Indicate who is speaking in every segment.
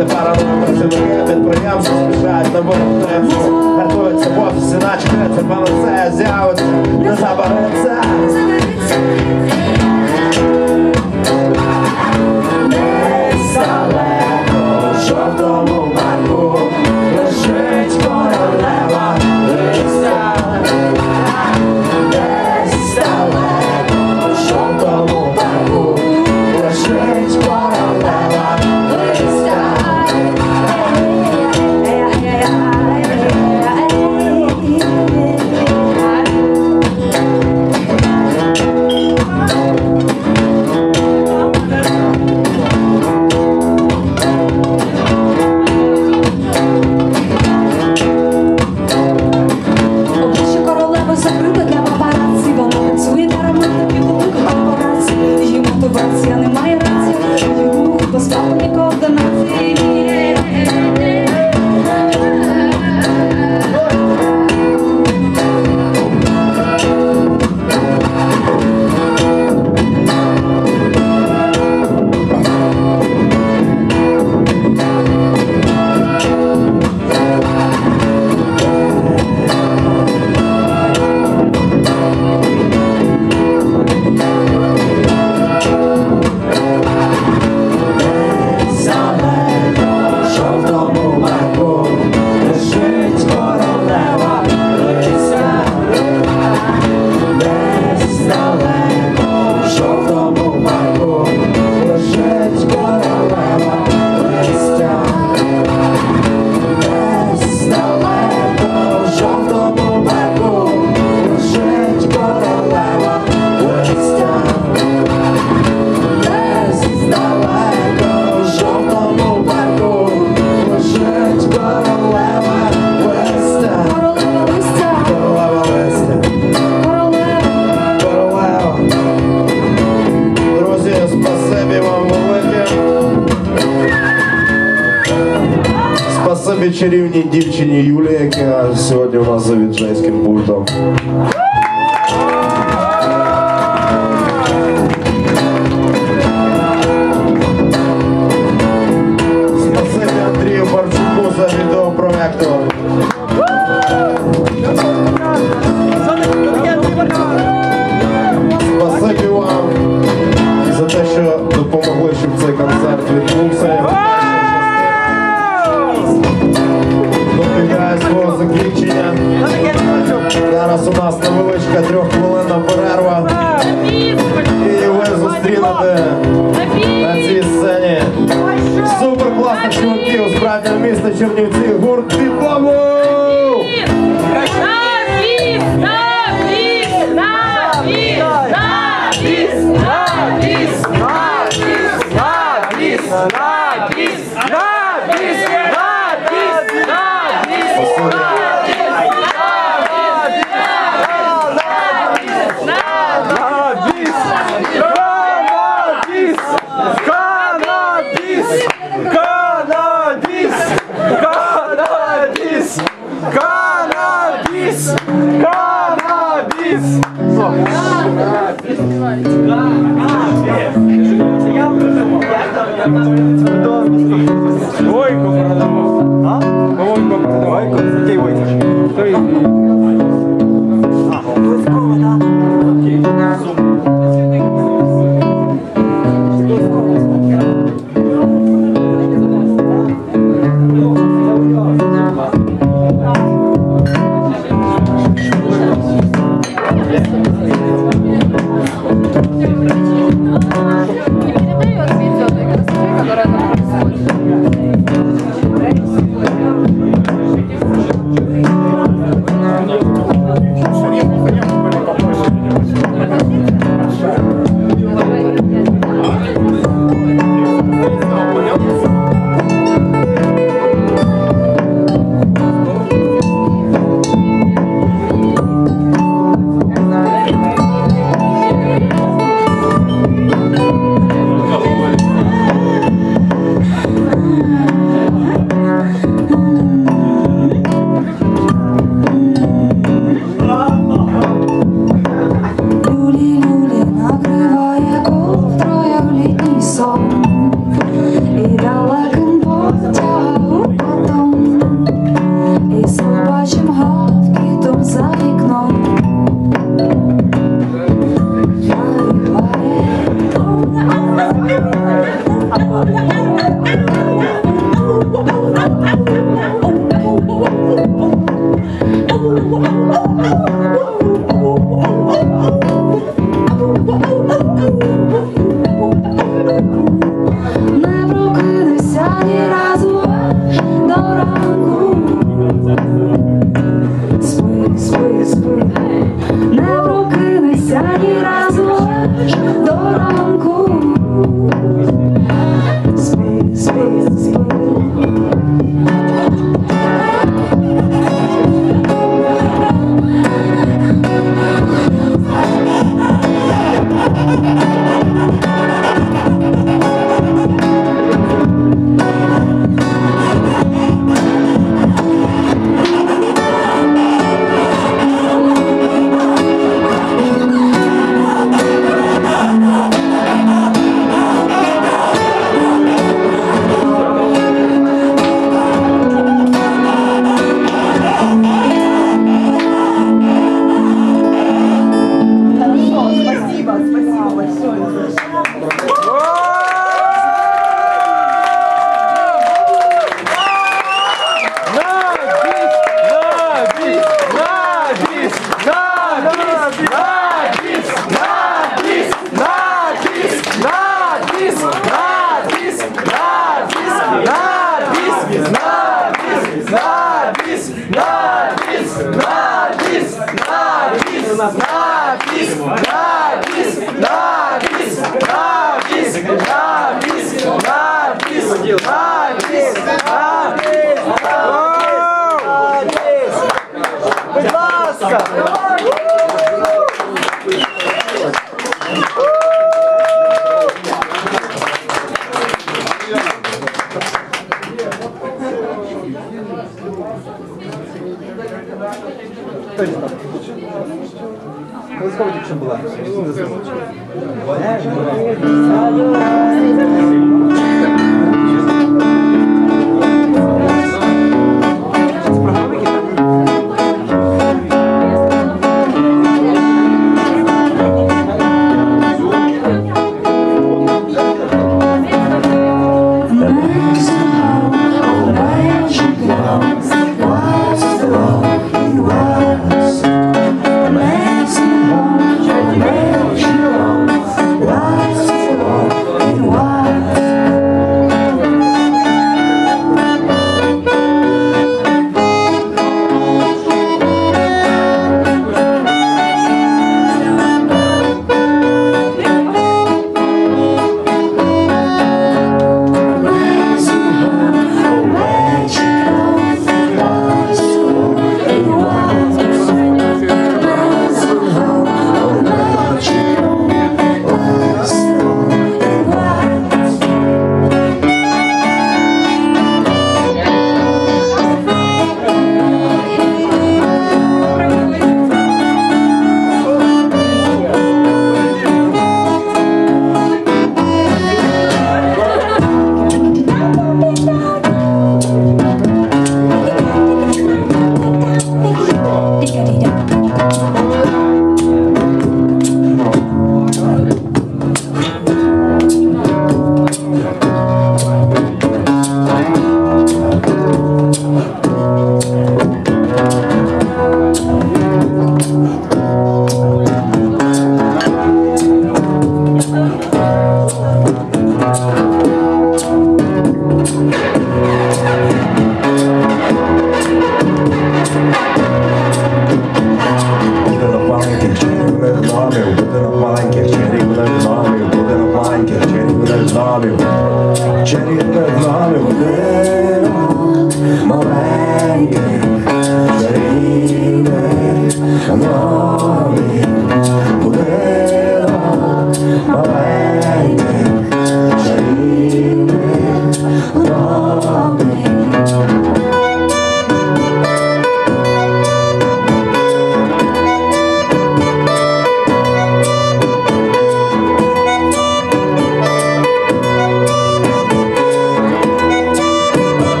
Speaker 1: тепер рано працівники підприємства спішають на виробництво Гартуються в офісі, наче криця, панацея з'явиться, не забереться Не забереться собі дівчині Юлі, яка сьогодні у нас за віджейським пультом. Чернівців.
Speaker 2: Канабіс!
Speaker 1: Канабіс! Канабіс! Я придумав. Never could have said it as 我们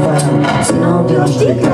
Speaker 1: вам
Speaker 3: снова дождика